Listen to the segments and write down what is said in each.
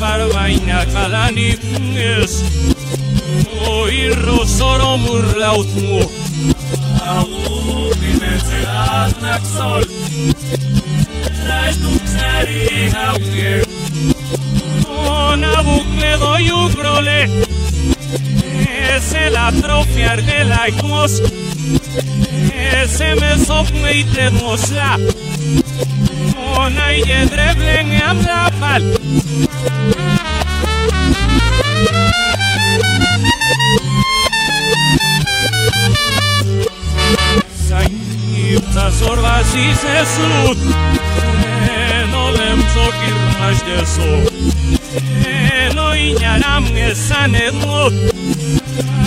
jar baina kalanik ez. Oirro zoro murlaut mu. Agu bimetzea aznak zol Zaitu Ona bukle doi ukrole Ez el atrofiar gela ikmoz Ez emezok meite mozla. Ona je drevenja zapal. Zainica zorva si se slut, Eno lem zokir su. Eno inja nam je san edlut,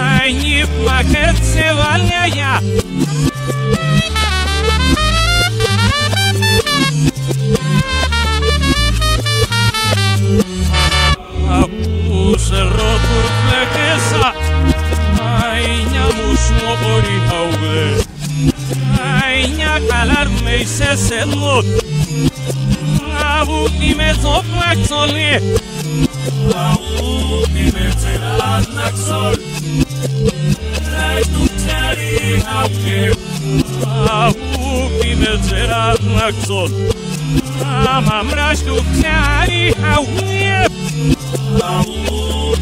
Ajni pa herce valja ja. Zainica zorva si se slut, როთურ ფლეკესა აინა მუსმო ორი ჰაუგლე აინა კალარ მეისესელო აუ იმეზო ფლაკსოლი აუ იმეზე ანაქსოლ რაიტუცერი ჰავგე აუ იმეზე ანაქსოლ ამამ რაშტუქარი ჰაუგლე აუ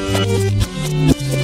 Thank you.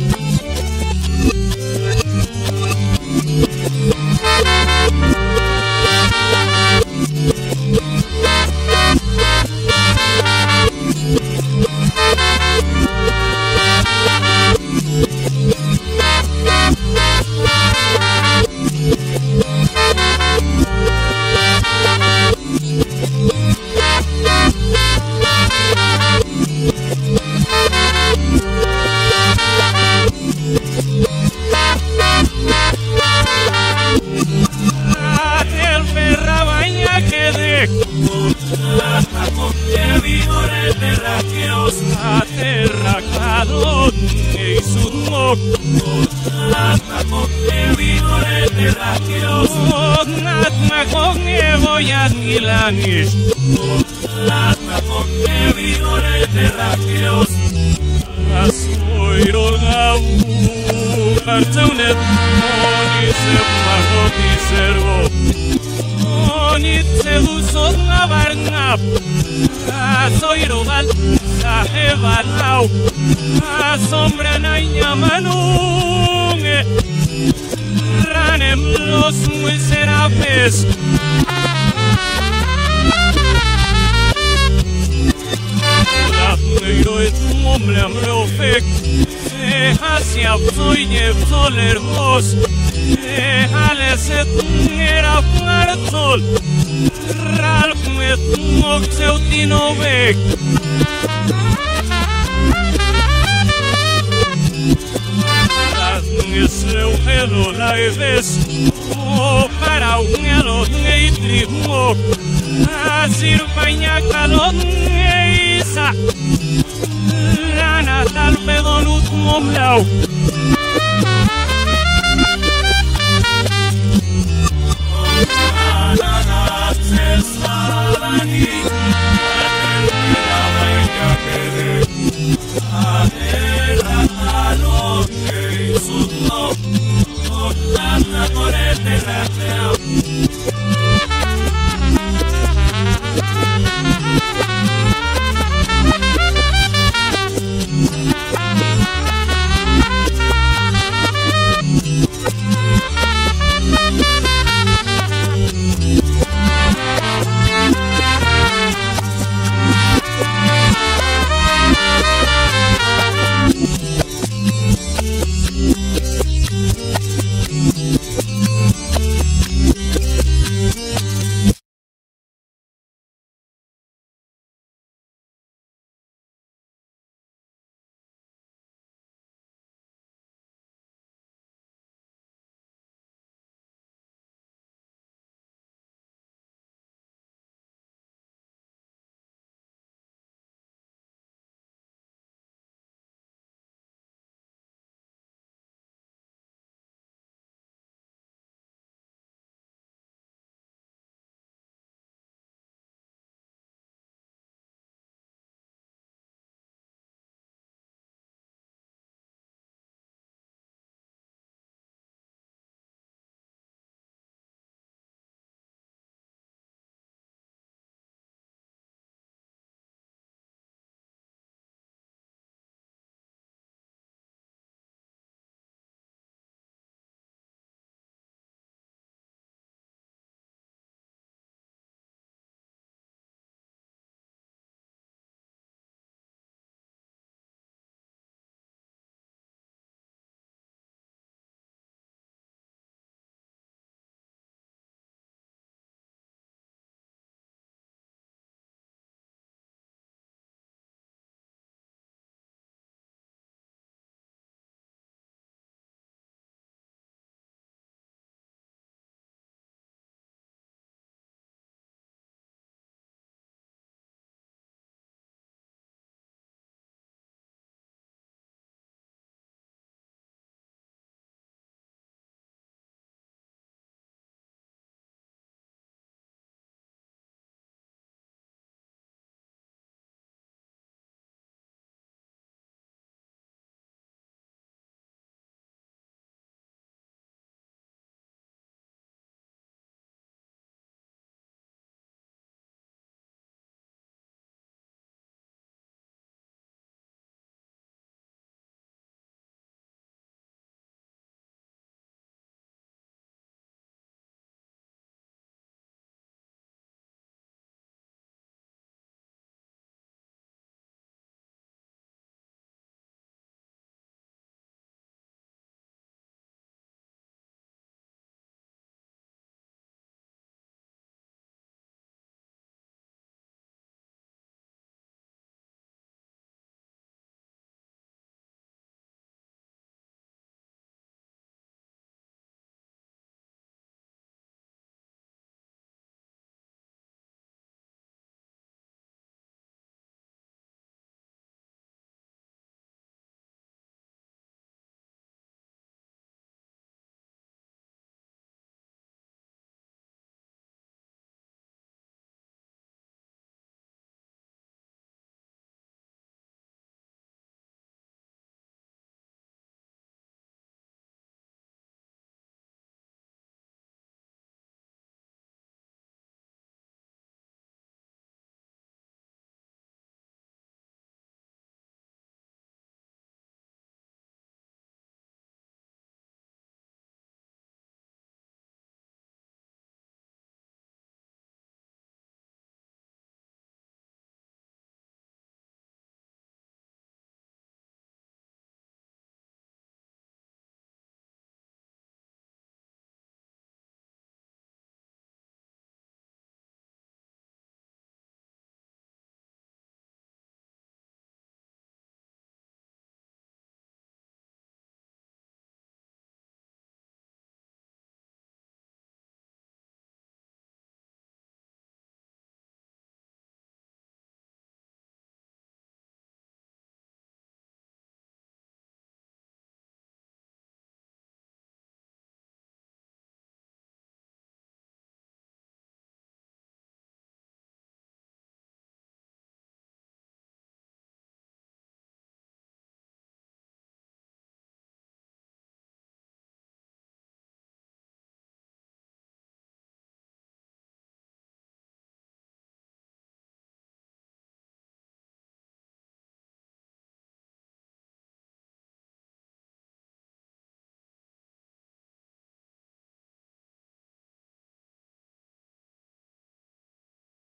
gerrak badon Eizut mokot Nat makok ebinoren erratioz Nat makok eboiat gilan izkot Nat makok ebinoren erratioz Azoiro gau Hartzeunet. Onizep makot izergo. Onitze duzot nabarnap Asombran a Yamanung, ranem los miserables. Dlatego jest mumlem rofek, hasia wzojnie w toler hos, ale se tniera partol, ralk me tmok ceutinomek. Eu seu redo na vestiu para un redo e triunfo a sirvaña calon e isa na natal pedonut mumlau Thank you.